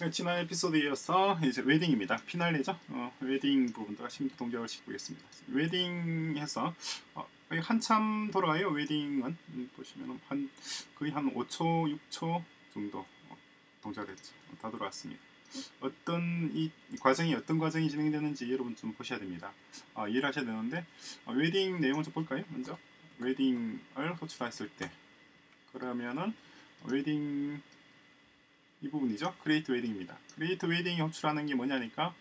네, 지난 에피소드에 이어서 이제 웨딩입니다. 피날레죠. 어, 웨딩 부분들과 심도 동작을 짚고있습니다. 웨딩해서 어, 한참 돌아가요. 웨딩은 음, 보시면 한 거의 한 5초, 6초 정도 어, 동작했죠. 다 돌아왔습니다. 어떤 이 과정이 어떤 과정이 진행되는지 여러분 좀 보셔야 됩니다. 아, 이해를 하셔야 되는데 어, 웨딩 내용을 좀 볼까요? 먼저 웨딩을 호출했을 때 그러면은 웨딩 이 부분이죠. create wedding입니다. create wedding이 호출하는 게 뭐냐니까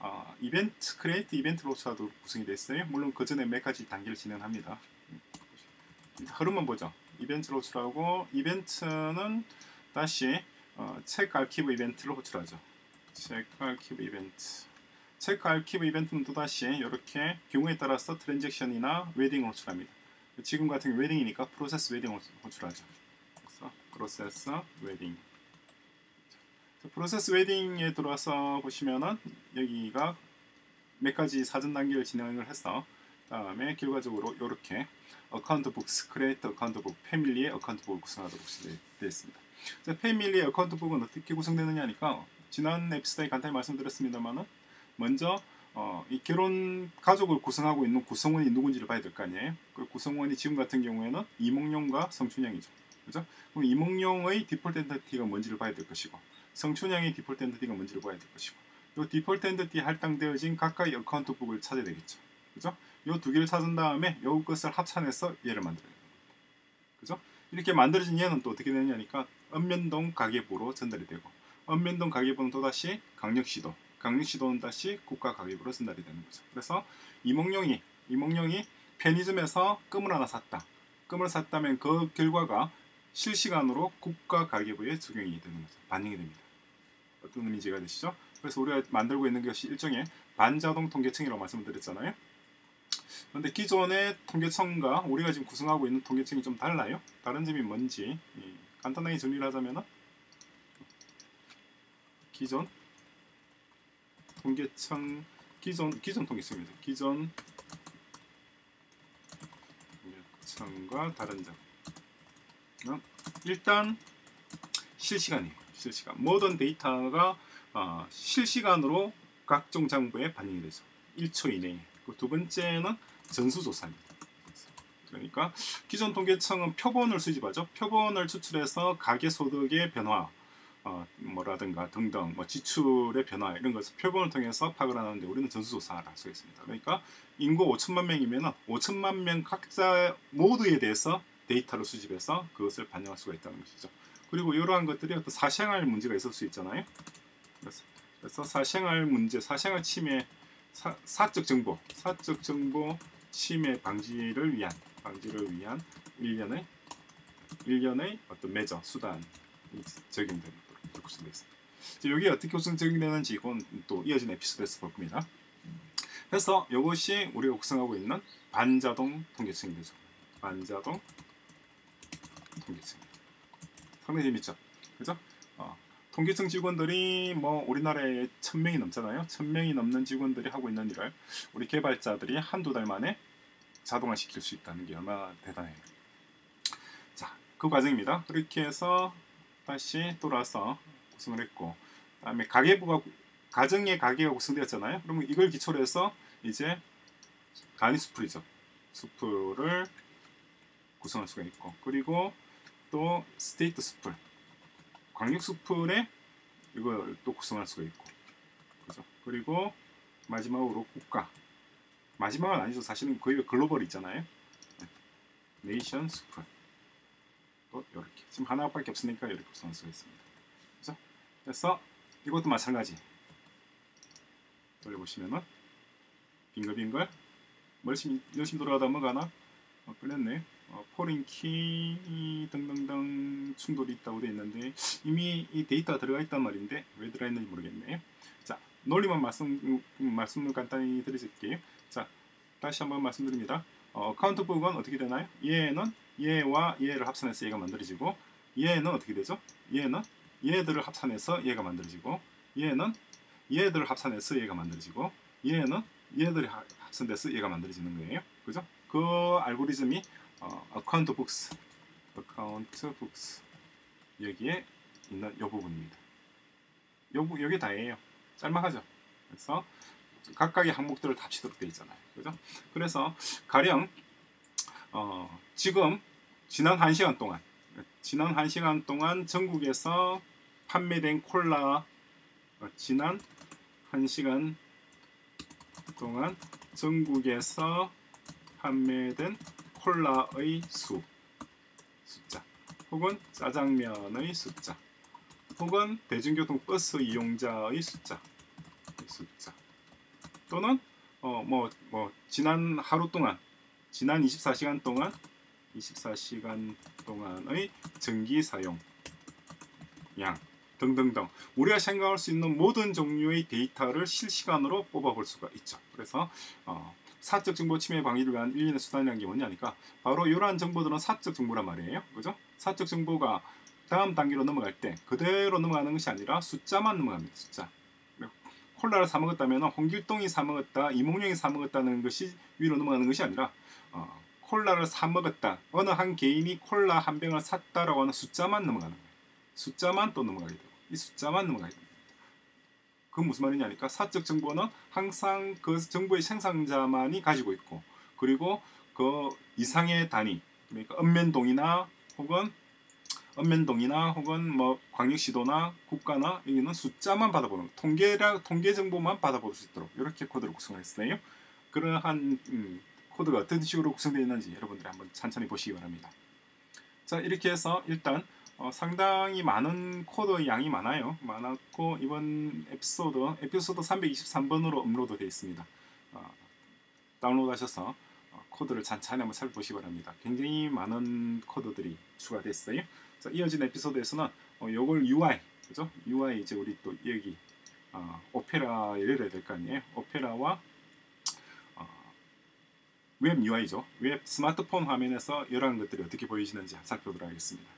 어, 이벤트, create event로 호출하도록 구성이 됐어요. 물론 그 전에 몇 가지 단계를 진행합니다. 흐름만 보죠. 이벤트로 호출하고 이벤트는 다시 어, check archive event로 호출하죠. check archive event. check archive event는 또다시 이렇게 경우에 따라서 transaction이나 웨딩을 호출합니다. 지금 같은 웨딩이니까 process wedding을 호출하죠. 그래서 process wedding. process wedding에 들어와서 보시면은 여기가 몇 가지 사전 단계를 진행을 해서 다음에 결과적으로 이렇게 account books, create account book, family의 account book을 구성하도록 되어 있습니다. family account book은 어떻게 구성되느냐니까 지난 에피소드에 간단히 말씀드렸습니다만은 먼저 어, 이 결혼 가족을 구성하고 있는 구성원이 누군지를 봐야 될 거 아니에요. 그 구성원이 지금 같은 경우에는 이몽룡과 성춘향이죠. 그죠? 그럼 이몽룡의 default entity가 뭔지를 봐야 될 것이고 성춘향의 default entity가 뭔지를 봐야 될 것이고 이 default entity 할당되어진 각각의 account book을 찾아야 되겠죠. 그죠? 이 두 개를 찾은 다음에 이 것을 합산해서 얘를 만들어야 됩니다. 그죠? 이렇게 만들어진 얘는 또 어떻게 되느냐니까 읍면동 가계부로 전달이 되고 읍면동 가계부는 또다시 강력시도 강력시도는 다시 국가 가계부로 전달이 되는 거죠. 그래서 이몽룡이 이몽룡이 편의점에서 껌을 하나 샀다. 껌을 샀다면 그 결과가 실시간으로 국가 가계부에 적용이 되는 거죠. 반영이 됩니다. 어떤 의미인지 가 되시죠? 그래서 우리가 만들고 있는 것이 일종의 반자동 통계청이라고 말씀드렸잖아요. 그런데 기존의 통계청과 우리가 지금 구성하고 있는 통계청이 좀 달라요. 다른 점이 뭔지 간단하게 정리를 하자면 기존 통계청 기존 기존 통계청입니다. 기존 통계청과 다른 점. 일단 실시간이에요. 실시간. 모든 데이터가 어, 실시간으로 각종 장부에 반영이 되죠. 1초 이내에. 두 번째는 전수조사입니다. 그러니까 기존 통계청은 표본을 수집하죠. 표본을 추출해서 가계소득의 변화, 어, 뭐라든가 등등 뭐 지출의 변화 이런 것을 표본을 통해서 파악을 하는데 우리는 전수조사를 할 수 있습니다. 그러니까 인구 5천만 명이면 5천만 명 각자 모두에 대해서 데이터를 수집해서 그것을 반영할 수가 있다는 것이죠. 그리고 이러한 것들이 어떤 사생활 문제가 있을 수 있잖아요. 그래서, 그래서 사생활 문제, 사생활 침해, 사, 사적 정보, 사적 정보 침해 방지를 위한 방지를 위한 일련의 일련의 어떤 매저 수단이 적용되는 것으로 구성되었습니다. 여기 어떻게 구성 적용되는지 이건 또 이어진 에피소드에서 볼 겁니다. 그래서 이것이 우리가 구성하고 있는 반자동 통계청이 되죠. 반자동 통계청. 상당히 재밌죠. 그죠? 어, 통계청 직원들이 뭐 우리나라에 천 명이 넘잖아요. 천 명이 넘는 직원들이 하고 있는 일을 우리 개발자들이 한두 달 만에 자동화시킬 수 있다는 게 얼마나 대단해요. 자, 그 과정입니다. 그렇게 해서 다시 돌아서 구성을 했고, 다음에 가계부가 가정의 가계가 구성되었잖아요. 그러면 이걸 기초로 해서 이제 간이 수풀이죠. 수풀을 구성할 수가 있고, 그리고 또 스테이트 수풀, 광역 수풀에 이걸 또 구성할 수가 있고, 그죠? 그리고 마지막으로 국가. 마지막은 아니죠. 사실은 거의 글로벌 있잖아요. 네이션 수풀. 또 이렇게. 지금 하나밖에 없으니까 이렇게 구성할 수가 있습니다. 그죠? 그래서 이것도 마찬가지. 돌려보시면은 빙글빙글 열심히 열심히 돌아가다 뭐가나 어, 걸렸네. 어, foreign key 등등등 충돌이 있다고 되어 있는데 이미 이 데이터가 들어가 있단 말인데 왜 들어가 있는지 모르겠네요. 자 논리만 말씀 말씀을 간단히 드릴게요. 자 다시 한번 말씀드립니다. account book은 어떻게 되나요? 얘는 얘와 얘를 합산해서 얘가 만들어지고 얘는 어떻게 되죠? 얘는 얘들을 합산해서 얘가 만들어지고 얘는 얘들을 합산해서 얘가 만들어지고 얘는 얘들이 합산돼서 얘가 만들어지는 거예요. 그죠? 그 알고리즘이 어, account books account books 여기에 있는 이 부분입니다. 이 요거 요게 다예요. 짤막하죠. 그래서 각각의 항목들을 다 합치도록 되어 있잖아요. 그죠? 그래서 가령 어, 지금 지난 1시간 동안 지난 1시간 동안 전국에서 판매된 콜라 어, 지난 1시간 동안 전국에서 판매된 콜라의 수 숫자 혹은 짜장면의 숫자 혹은 대중교통 버스 이용자의 숫자 숫자 또는 어뭐뭐 지난 하루 동안 지난 24시간 동안 24시간 동안의 전기 사용 양 등등등 우리가 생각할 수 있는 모든 종류의 데이터를 실시간으로 뽑아볼 수가 있죠. 그래서 어, 사적 정보 침해 방지를 위한 일련의 수단이라는 게 뭐냐니까 바로 이러한 정보들은 사적 정보란 말이에요. 그죠? 사적 정보가 다음 단계로 넘어갈 때 그대로 넘어가는 것이 아니라 숫자만 넘어갑니다. 숫자. 콜라를 사 먹었다면 홍길동이 사 먹었다, 이몽룡이 사 먹었다는 것이 위로 넘어가는 것이 아니라 어, 콜라를 사 먹었다. 어느 한 개인이 콜라 한 병을 샀다라고 하는 숫자만 넘어가는 거예요. 숫자만 또 넘어가게 되고 이 숫자만 넘어가게 됩니다. 그 무슨 말이냐니까 사적 정보는 항상 그 정보의 생산자만이 가지고 있고 그리고 그 이상의 단위 그러니까 읍면동이나 혹은 읍면동이나 혹은 뭐 광역시도나 국가나 여기는 숫자만 받아보는 통계라 통계 정보만 받아볼 수 있도록 이렇게 코드를 구성했어요. 그러한 음, 코드가 어떤 식으로 구성되어 있는지 여러분들이 한번 천천히 보시기 바랍니다. 자 이렇게 해서 일단 어, 상당히 많은 코드 양이 많아요. 많았고 이번 에피소드 에피소드 323번으로 업로드 되어 있습니다. 어, 다운로드 하셔서 어, 코드를 천천히 한번 살펴보시기 바랍니다. 굉장히 많은 코드들이 추가됐어요. 자, 이어진 에피소드에서는 어, 요걸 UI 그죠? UI 이제 우리 또 여기 어, 오페라 예를 들어야 될 거 아니에요. 오페라와 어, 웹 UI죠. 웹 스마트폰 화면에서 이러한 것들이 어떻게 보이시는지 살펴보도록 하겠습니다.